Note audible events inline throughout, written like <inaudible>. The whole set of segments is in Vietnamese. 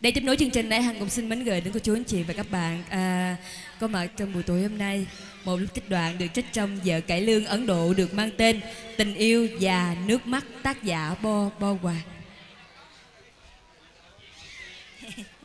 Để tiếp nối chương trình này Hằng cũng xin mến gửi đến cô chú anh chị và các bạn à, Có mặt trong buổi tối hôm nay. Một lúc trích đoạn được trích trong vợ cải lương Ấn Độ được mang tên Tình yêu và nước mắt tác giả Bo Bo Hoàng. <laughs>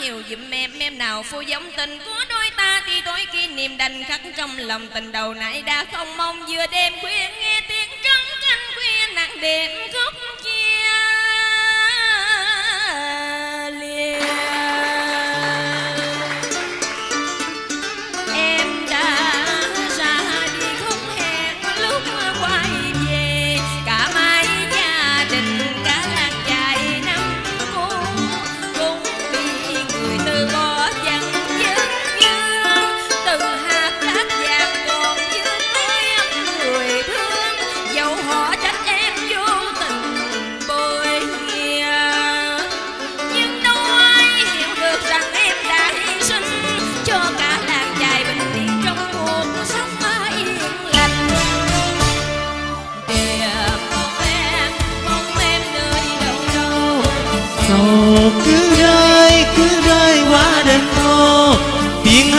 hiểu nhiều em em nào phu giống tình. Có đôi ta thì tối kia niềm đành khắc trong lòng. Tình đầu nãy đã không mong vừa đêm khuya nghe tiếng trống canh khuya nặng đêm khóc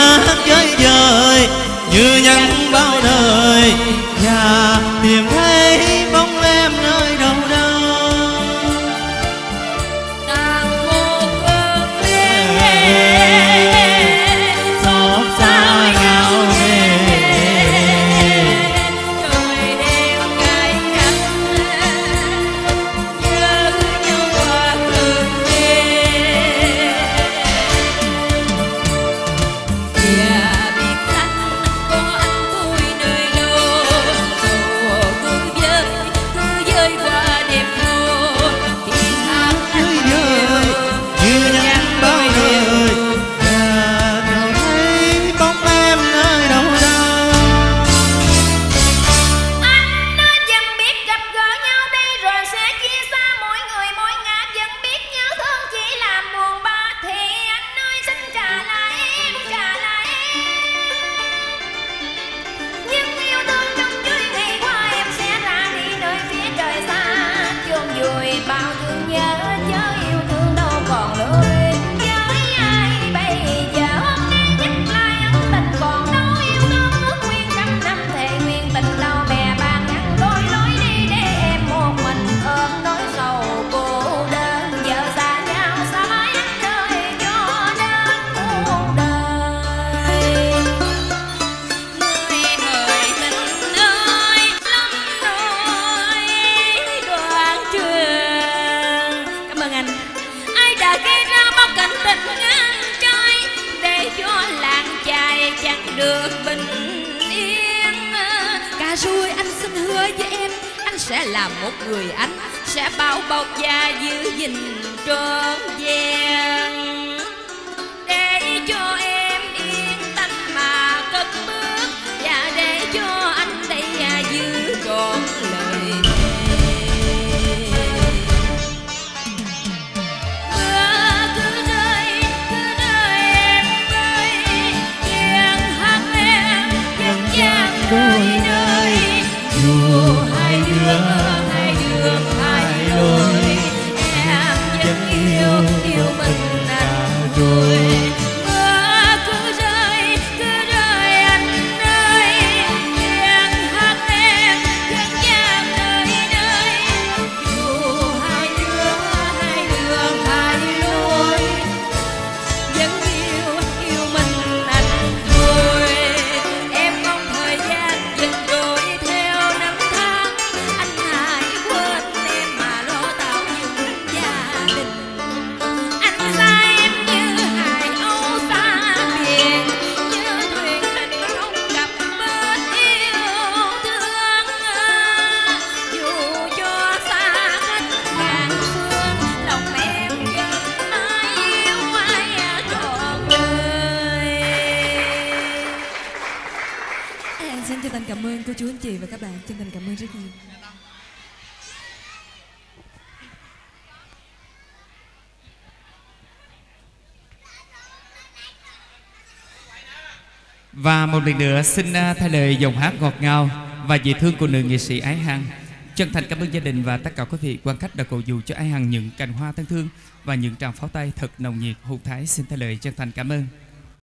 hát giới dời như nhắn bao đời. đạt được bình yên. Cà rui anh xin hứa với em, Anh sẽ là một người anh, Sẽ bao bọc và giữ gìn trọn vẹn. Cảm ơn cô chú anh chị và các bạn chân thành cảm ơn rất nhiều Và một lần nữa, xin à, thay lời dòng hát ngọt ngào và dễ thương của nữ nghệ sĩ Ái Hằng. Chân thành cảm ơn gia đình và tất cả quý vị quan khách đã cổ vũ cho Ái Hằng những cành hoa thân thương và những tràng pháo tay thật nồng nhiệt. Hùng Thái xin thay lời chân thành cảm ơn.